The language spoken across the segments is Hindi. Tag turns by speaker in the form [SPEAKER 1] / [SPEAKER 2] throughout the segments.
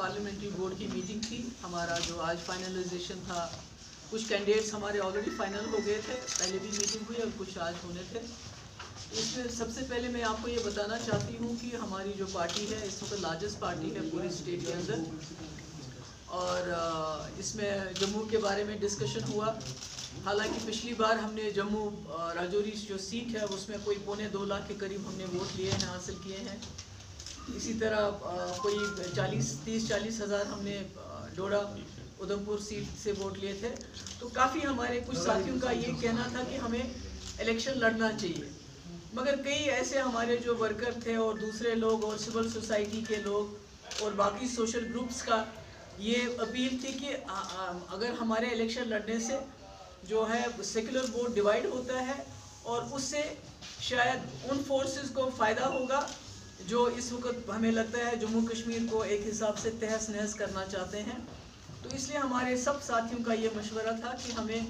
[SPEAKER 1] पार्लियामेंट्री बोर्ड की मीटिंग थी। हमारा जो आज फाइनलाइजेशन था, कुछ कैंडिडेट्स हमारे ऑलरेडी फाइनल हो गए थे। पहले भी मीटिंग हुई और कुछ आज होने थे। इसमें सबसे पहले मैं आपको ये बताना चाहती हूँ कि हमारी जो पार्टी है, इस वक्त लार्जेस्ट पार्टी है पूरे स्टेट के अंदर। और इसमें जम्मू के बारे में डिस्कशन हुआ। हालाँकि पिछली बार हमने जम्मू राजौरी जो सीट है, उसमें कोई पौने दो लाख के करीब हमने वोट लिए हैं, हासिल किए हैं। इसी तरह कोई चालीस, तीस, चालीस हज़ार हमने डोडा उधमपुर सीट से वोट लिए थे। तो काफ़ी हमारे कुछ साथियों का ये कहना था कि हमें इलेक्शन लड़ना चाहिए। मगर कई ऐसे हमारे जो वर्कर थे और दूसरे लोग और सिविल सोसाइटी के लोग और बाकी सोशल ग्रुप्स का, ये अपील थी कि अगर हमारे इलेक्शन लड़ने से जो है सेकुलर वोट डिवाइड होता है और उससे शायद उन फोर्सेस को फ़ायदा होगा जो इस वक्त हमें लगता है जम्मू कश्मीर को एक हिसाब से तहस नहस करना चाहते हैं। तो इसलिए हमारे सब साथियों का ये मशवरा था कि हमें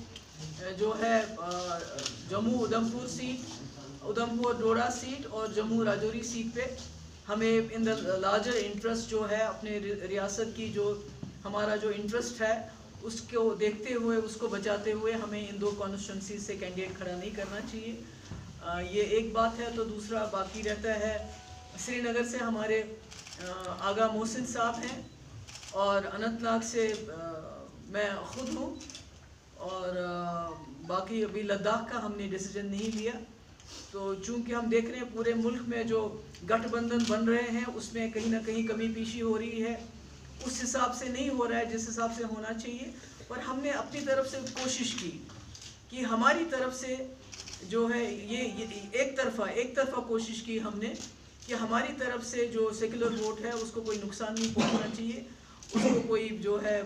[SPEAKER 1] जो है जम्मू उधमपुर सीट, उधमपुर डोडा सीट और जम्मू राजौरी सीट पे हमें इन द लार्जर इंटरेस्ट जो है, अपने रियासत की जो हमारा जो इंटरेस्ट है, उसको देखते हुए, उसको बचाते हुए हमें इन दो कॉन्स्टिट्यूंसी से कैंडिडेट खड़ा नहीं करना चाहिए। ये एक बात है तो दूसरा बाकी रहता है श्रीनगर से हमारे आगा मोहसिन साहब हैं और अनंतनाग से मैं ख़ुद हूँ और बाकी अभी लद्दाख का हमने डिसीज़न नहीं लिया। तो चूँकि हम देख रहे हैं पूरे मुल्क में जो गठबंधन बन रहे हैं उसमें कहीं ना कहीं कमी पीशी हो रही है। उस हिसाब से नहीं हो रहा है जिस हिसाब से होना चाहिए पर हमने अपनी तरफ़ से कोशिश की कि हमारी तरफ़ से जो है ये, ये एक तरफा एक तरफा कोशिश की हमने कि हमारी तरफ़ से जो सेकुलर वोट है, उसको कोई नुकसान नहीं पहुँचना चाहिए। उसको कोई जो है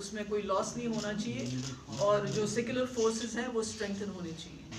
[SPEAKER 1] उसमें कोई लॉस नहीं होना चाहिए। और जो सेकुलर फोर्सेस हैं, वो स्ट्रेंथन होने चाहिए।